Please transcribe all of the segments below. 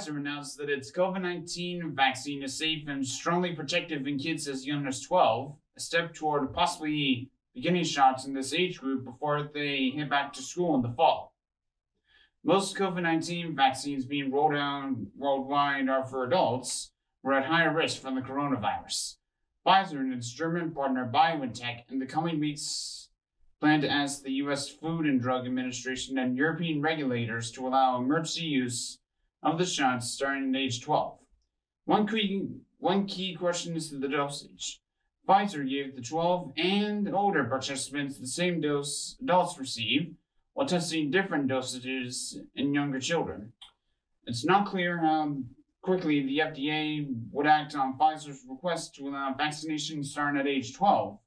Pfizer announced that its COVID 19 vaccine is safe and strongly protective in kids as young as 12, a step toward possibly beginning shots in this age group before they head back to school in the fall. Most COVID 19 vaccines being rolled out worldwide are for adults who are at higher risk from the coronavirus. Pfizer and its German partner BioNTech in the coming weeks plan to ask the U.S. Food and Drug Administration and European regulators to allow emergency use of the shots starting at age 12. One key, one key question is the dosage. Pfizer gave the 12 and older participants the same dose adults receive, while testing different dosages in younger children. It's not clear how quickly the FDA would act on Pfizer's request to allow vaccination starting at age 12.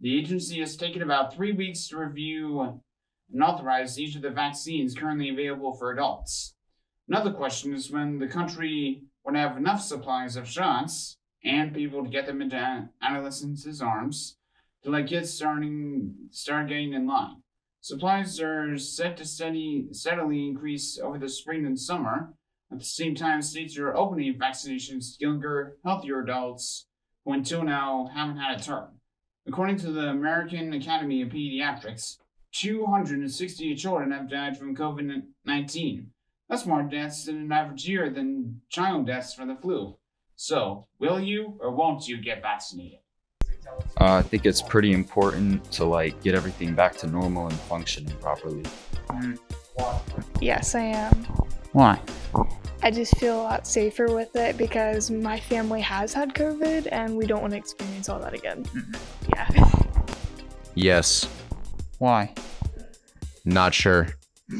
The agency has taken about three weeks to review and authorize each of the vaccines currently available for adults. Another question is when the country would have enough supplies of shots and people to get them into adolescents' arms to let kids starting start getting in line. Supplies are set to steady, steadily increase over the spring and summer. At the same time, states are opening vaccinations to younger, healthier adults who until now haven't had a turn. According to the American Academy of Pediatrics, 260 children have died from COVID 19. That's more deaths in an average year than child deaths from the flu. So, will you or won't you get vaccinated? Uh, I think it's pretty important to like get everything back to normal and functioning properly. Yes, I am. Why? I just feel a lot safer with it because my family has had COVID and we don't want to experience all that again. Yeah. Yes. Why? Not sure.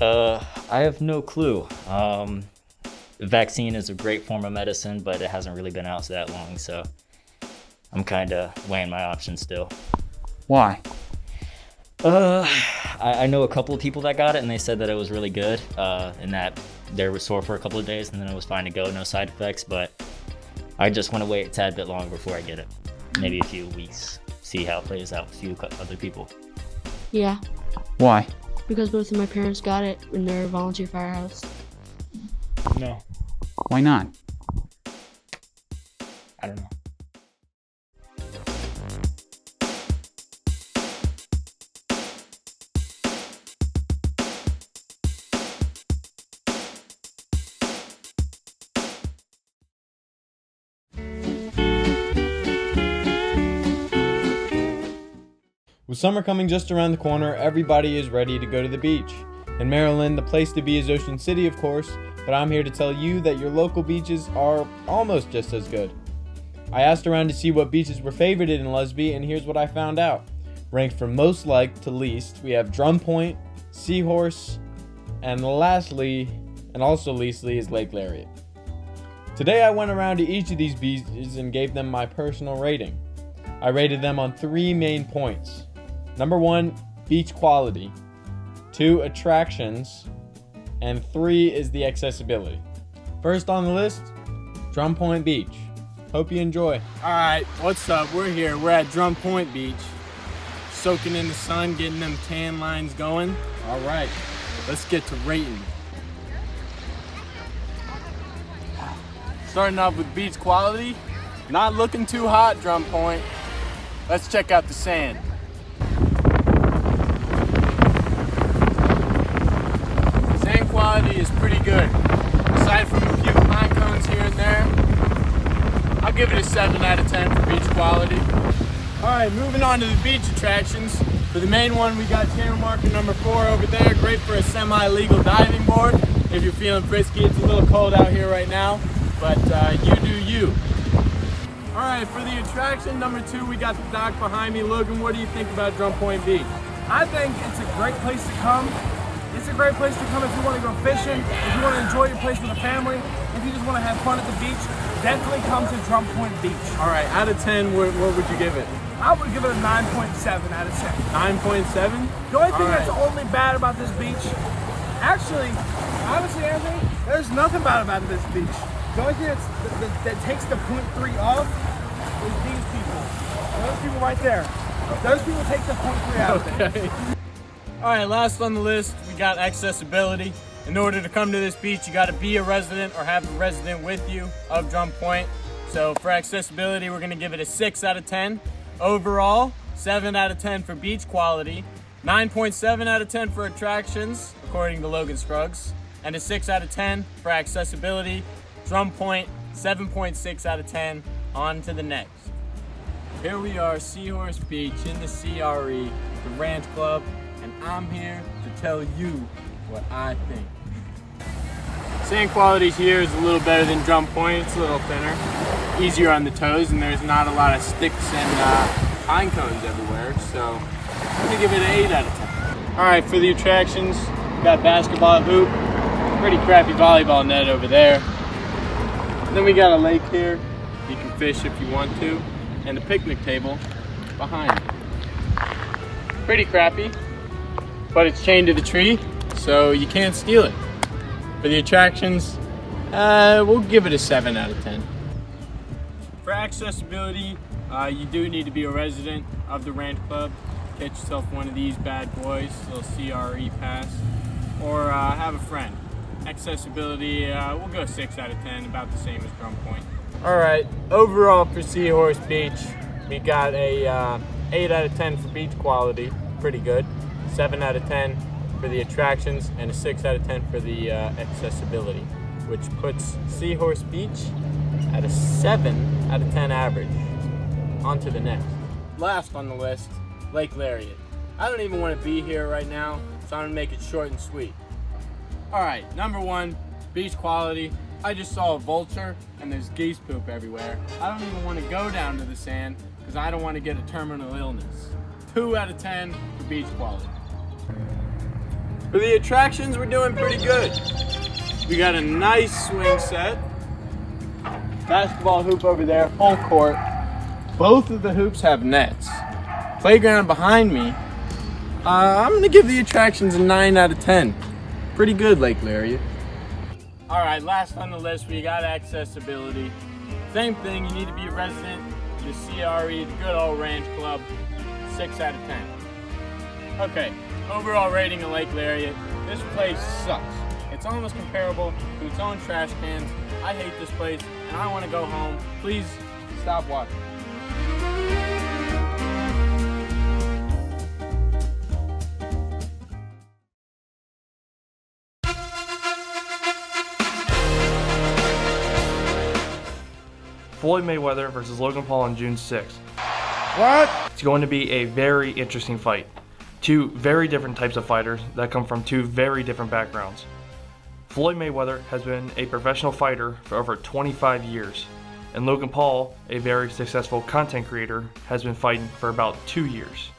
Uh, I have no clue. Um, vaccine is a great form of medicine, but it hasn't really been out that long, so I'm kind of weighing my options still. Why? Uh, I, I know a couple of people that got it, and they said that it was really good, uh, and that they were sore for a couple of days, and then it was fine to go, no side effects. But I just want to wait a tad bit longer before I get it, maybe a few weeks, see how it plays out with a few other people. Yeah, Why? Because both of my parents got it in their volunteer firehouse. No, Why not? I don't know. With summer coming just around the corner, everybody is ready to go to the beach. In Maryland, the place to be is Ocean City, of course, but I'm here to tell you that your local beaches are almost just as good. I asked around to see what beaches were favorited in Lusby, and here's what I found out. Ranked from most liked to least, we have Drum Point, Seahorse, and lastly, and also leastly, is Lake Lariat. Today I went around to each of these beaches and gave them my personal rating. I rated them on three main points. Number one, beach quality. Two, attractions. And three is the accessibility. First on the list, Drum Point Beach. Hope you enjoy. All right, what's up? We're here. We're at Drum Point Beach. Soaking in the sun, getting them tan lines going. All right, let's get to rating. Starting off with beach quality. Not looking too hot, Drum Point. Let's check out the sand. Sand quality is pretty good. Aside from a few pine cones here and there, I'll give it a 7 out of 10 for beach quality. Alright, moving on to the beach attractions. For the main one, we got channel marker number 4 over there. Great for a semi-legal diving board. If you're feeling frisky, it's a little cold out here right now, but uh, you do you. All right, for the attraction number two, we got the dock behind me. Logan, what do you think about Drum Point Beach? I think it's a great place to come. Great place to come if you want to go fishing, if you want to enjoy your place with a family, if you just want to have fun at the beach. Definitely come to Drum Point Beach. All right, out of 10, what, what would you give it? I would give it a 9.7 out of 10. 9.7? The only thing right. that's only bad about this beach, actually, honestly, Anthony, there's nothing bad about this beach. The only thing that's, that, that, takes the point three off is these people. Those people right there. Those people take the point three out of it. Okay. All right, last on the list, we got accessibility. In order to come to this beach, you got to be a resident or have a resident with you of Drum Point. So for accessibility, we're going to give it a 6 out of 10. Overall, 7 out of 10 for beach quality, 9.7 out of 10 for attractions, according to Logan Scruggs, and a 6 out of 10 for accessibility. Drum Point, 7.6 out of 10. On to the next. Here we are, Seahorse Beach in the CRE, the Ranch Club, and I'm here to tell you what I think. Sand quality here is a little better than Drum Point. It's a little thinner, easier on the toes, and there's not a lot of sticks and uh, pine cones everywhere. So I'm gonna give it an 8 out of 10. All right, for the attractions, got basketball hoop, pretty crappy volleyball net over there. Then we got a lake here. You can fish if you want to, and a picnic table behind. Pretty crappy, but it's chained to the tree, so you can't steal it. For the attractions, uh, we'll give it a 7 out of 10. For accessibility, uh, you do need to be a resident of the Ranch Club. Get yourself one of these bad boys, little CRE pass, or uh, have a friend. Accessibility, uh, we'll go 6 out of 10, about the same as Drum Point. Alright, overall for Seahorse Beach, we got a uh, 8 out of 10 for beach quality, pretty good. 7 out of 10 for the attractions, and a 6 out of 10 for the uh, accessibility, which puts Seahorse Beach at a 7 out of 10 average. On to the next. Last on the list, Lake Lariat. I don't even want to be here right now, so I'm gonna make it short and sweet. Alright, number one, beach quality. I just saw a vulture and there's geese poop everywhere. I don't even want to go down to the sand because I don't want to get a terminal illness. Two out of 10 for beach quality. For the attractions, we're doing pretty good. We got a nice swing set. Basketball hoop over there, full court. Both of the hoops have nets. Playground behind me. Uh, I'm gonna give the attractions a 9 out of 10. Pretty good, Lake Lariat. All right, last on the list, we got accessibility. Same thing, you need to be a resident, the CRE, the good old ranch club, 6 out of 10. Okay, overall rating of Lake Lariat, this place sucks. It's almost comparable to its own trash cans. I hate this place, and I want to go home. Please stop watching. Floyd Mayweather versus Logan Paul on June 6th. What? It's going to be a very interesting fight. Two very different types of fighters that come from two very different backgrounds. Floyd Mayweather has been a professional fighter for over 25 years, and Logan Paul, a very successful content creator, has been fighting for about two years.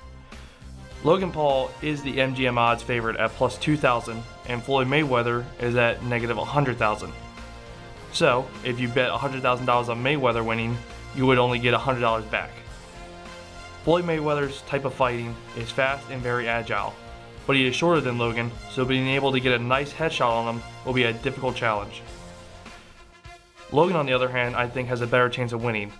Logan Paul is the MGM odds favorite at plus 2,000, and Floyd Mayweather is at negative 100,000. So, if you bet $100,000 on Mayweather winning, you would only get $100 back. Floyd Mayweather's type of fighting is fast and very agile, but he is shorter than Logan, so being able to get a nice headshot on him will be a difficult challenge. Logan, on the other hand, I think has a better chance of winning.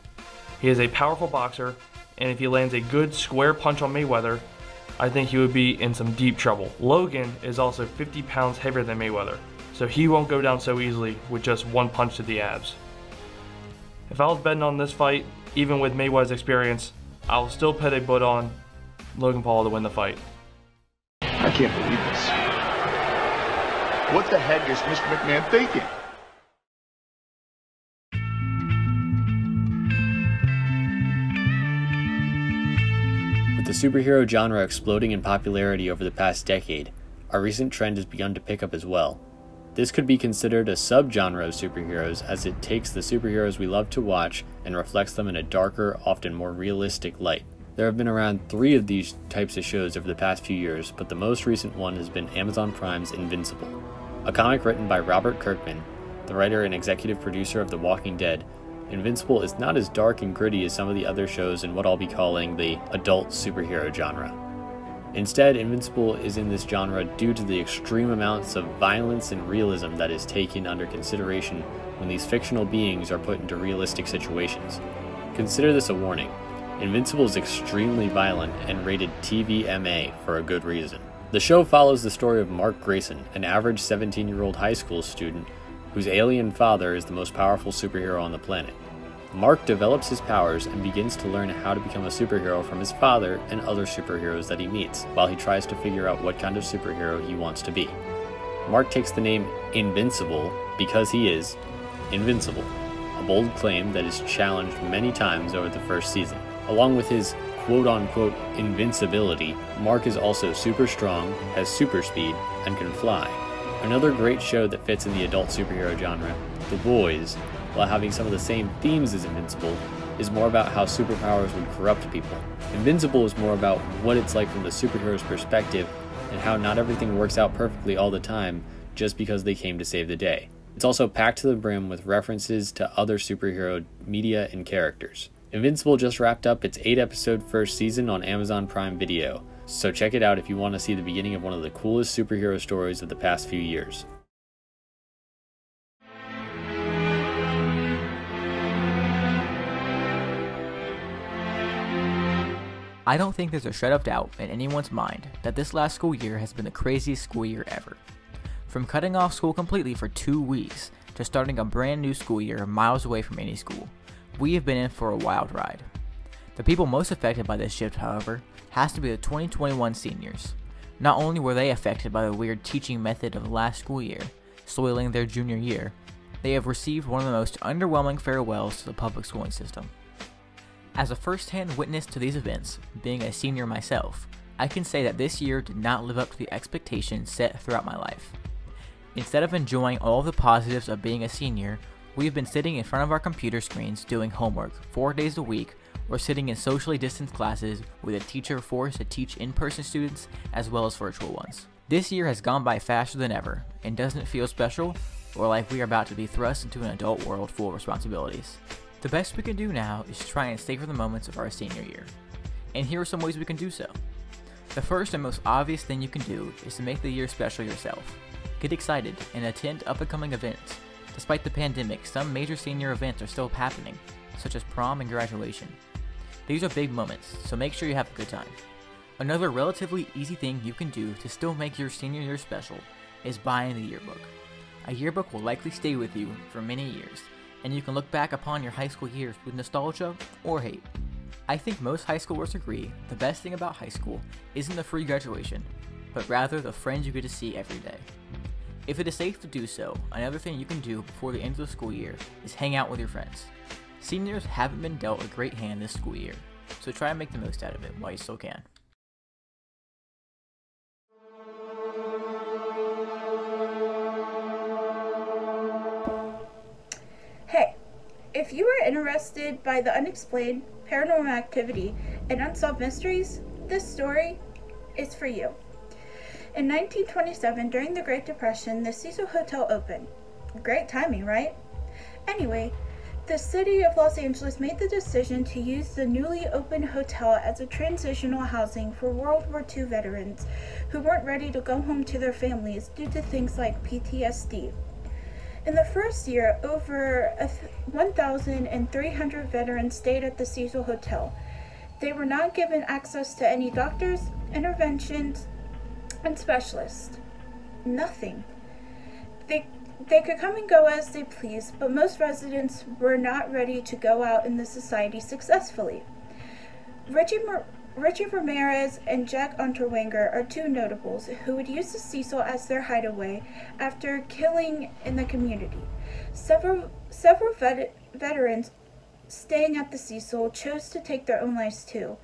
He is a powerful boxer, and if he lands a good square punch on Mayweather, I think he would be in some deep trouble. Logan is also 50 pounds heavier than Mayweather, so he won't go down so easily with just one punch to the abs. If I was betting on this fight, even with Mayweather's experience, I will still put a bet on Logan Paul to win the fight. I can't believe this. What the heck is Mr. McMahon thinking? With the superhero genre exploding in popularity over the past decade, our recent trend has begun to pick up as well. This could be considered a subgenre of superheroes as it takes the superheroes we love to watch and reflects them in a darker, often more realistic light. There have been around three of these types of shows over the past few years, but the most recent one has been Amazon Prime's Invincible. A comic written by Robert Kirkman, the writer and executive producer of The Walking Dead, Invincible is not as dark and gritty as some of the other shows in what I'll be calling the adult superhero genre. Instead, Invincible is in this genre due to the extreme amounts of violence and realism that is taken under consideration when these fictional beings are put into realistic situations. Consider this a warning. Invincible is extremely violent and rated TVMA for a good reason. The show follows the story of Mark Grayson, an average 17 year old high school student whose alien father is the most powerful superhero on the planet. Mark develops his powers and begins to learn how to become a superhero from his father and other superheroes that he meets, while he tries to figure out what kind of superhero he wants to be. Mark takes the name Invincible because he is invincible, a bold claim that is challenged many times over the first season. Along with his quote unquote invincibility, Mark is also super strong, has super speed, and can fly. Another great show that fits in the adult superhero genre, The Boys, while having some of the same themes as Invincible, is more about how superpowers would corrupt people. Invincible is more about what it's like from the superhero's perspective and how not everything works out perfectly all the time just because they came to save the day. It's also packed to the brim with references to other superhero media and characters. Invincible just wrapped up its 8 episode first season on Amazon Prime Video, so check it out if you want to see the beginning of one of the coolest superhero stories of the past few years. I don't think there's a shred of doubt in anyone's mind that this last school year has been the craziest school year ever. From cutting off school completely for two weeks to starting a brand new school year miles away from any school, we have been in for a wild ride. The people most affected by this shift, however, has to be the 2021 seniors. Not only were they affected by the weird teaching method of the last school year, soiling their junior year, they have received one of the most underwhelming farewells to the public schooling system. As a first hand witness to these events, being a senior myself, I can say that this year did not live up to the expectations set throughout my life. Instead of enjoying all the positives of being a senior, we have been sitting in front of our computer screens doing homework four days a week or sitting in socially distanced classes with a teacher forced to teach in person students as well as virtual ones. This year has gone by faster than ever and doesn't feel special or like we are about to be thrust into an adult world full of responsibilities. The best we can do now is try and savor the moments of our senior year. And here are some ways we can do so. The first and most obvious thing you can do is to make the year special yourself. Get excited and attend up and coming events. Despite the pandemic, some major senior events are still happening, such as prom and graduation. These are big moments, so make sure you have a good time. Another relatively easy thing you can do to still make your senior year special is buying the yearbook. A yearbook will likely stay with you for many years, and you can look back upon your high school years with nostalgia or hate. I think most high schoolers agree the best thing about high school isn't the free graduation, but rather the friends you get to see every day. If it is safe to do so, another thing you can do before the end of the school year is hang out with your friends. Seniors haven't been dealt a great hand this school year, so try and make the most out of it while you still can. If you are interested by the unexplained, paranormal activity, and unsolved mysteries, this story is for you. In 1927, during the Great Depression, the Cecil Hotel opened. Great timing, right? Anyway, the city of Los Angeles made the decision to use the newly opened hotel as a transitional housing for World War II veterans who weren't ready to go home to their families due to things like PTSD. In the first year, over 1,300 veterans stayed at the Cecil Hotel. They were not given access to any doctors, interventions, and specialists. Nothing. They they could come and go as they pleased, but most residents were not ready to go out in the society successfully. Mar- Richie Ramirez and Jack Unterweger are two notables who would use the Cecil as their hideaway after killing in the community. Several, several vet- veterans staying at the Cecil chose to take their own lives too.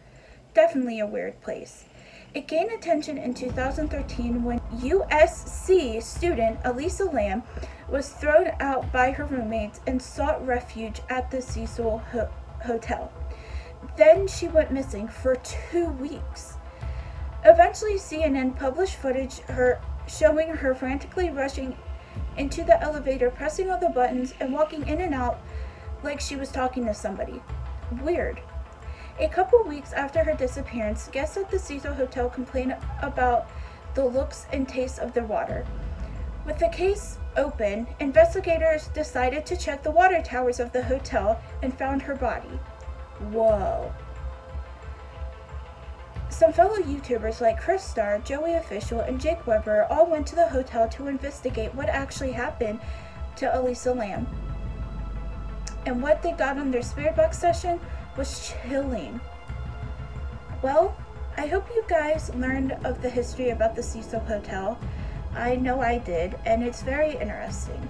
Definitely a weird place. It gained attention in 2013 when USC student Elisa Lam was thrown out by her roommates and sought refuge at the Cecil Ho- Hotel. Then she went missing for two weeks. Eventually, CNN published footage her showing her frantically rushing into the elevator, pressing all the buttons, and walking in and out like she was talking to somebody. Weird. A couple weeks after her disappearance, guests at the Cecil Hotel complained about the looks and taste of their water. With the case open, investigators decided to check the water towers of the hotel and found her body. Whoa. Some fellow YouTubers like Chris Starr, Joey Official, and Jake Webber all went to the hotel to investigate what actually happened to Elisa Lam. And what they got on their spirit box session was chilling. Well, I hope you guys learned of the history about the Cecil Hotel. I know I did, and it's very interesting.